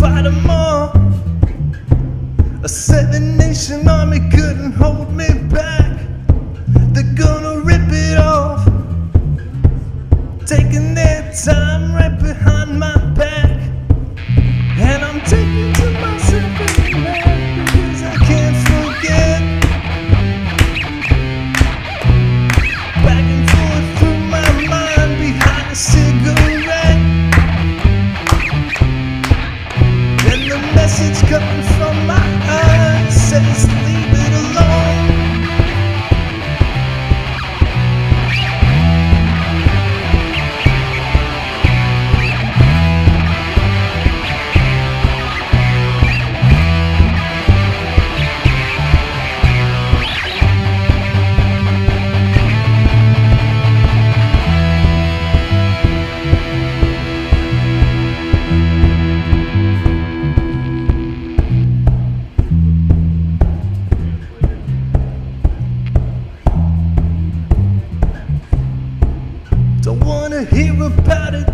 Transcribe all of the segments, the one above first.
fight them all. A seven nation army couldn't hold me back. They're message hear about it.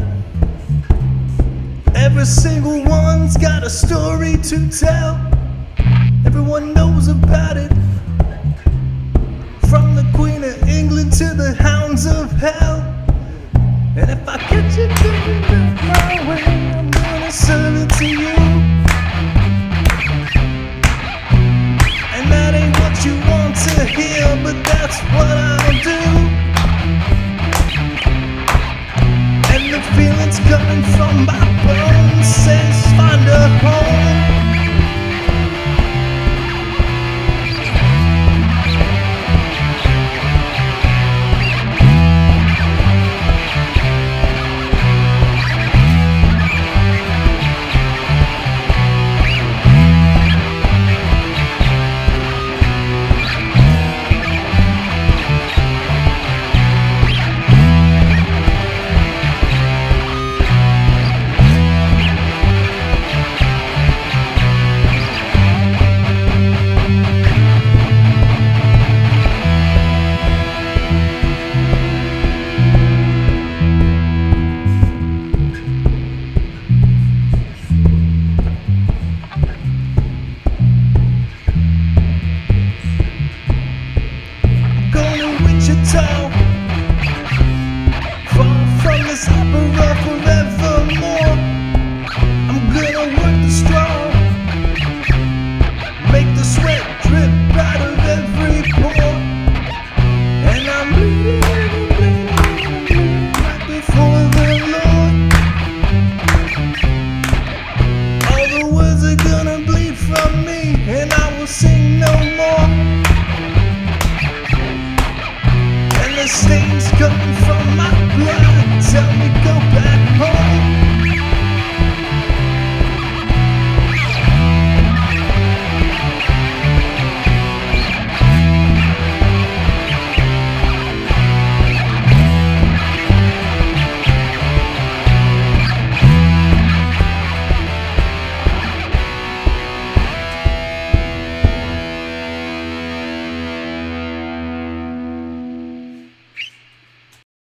Every single one's got a story to tell. Everyone knows about it. From the Queen of England to the hounds of hell. And if I catch you doing it my way, I'm gonna send it to you. And that ain't what you want to hear, but that's what I'll do. coming from my bones this. I'm gonna work the straw, make the sweat drip out of every pore. And I'm right before the Lord. All the words are gonna bleed from me, and I will sing no more. And the stains coming from my blood.